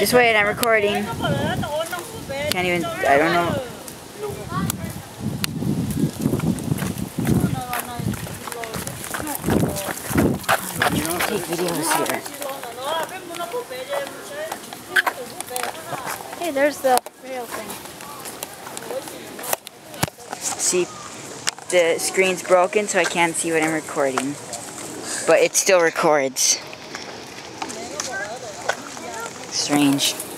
Just wait, I'm recording. Can't even, I don't know. You don't take videos here. Hey, there's the real thing. See, the screen's broken so I can't see what I'm recording. But it still records. Strange.